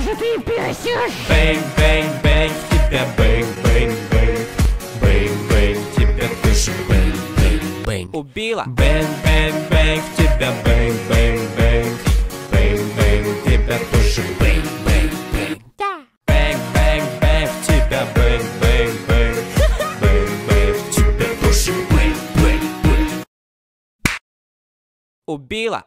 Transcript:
же ты бесишь! Bang, bang, bang, тебя bang, bang, bang Bang, bang, тебя тоже bang, bang, bang Убила. Bang, bang, bang, тебя bang, bang, bang Bang, bang, тебя тоже bang, bang, bang Да! Bang, bang, bang, тебя bang, bang, bang Bang, bang, тебя тоже bang, bang, bang Убила.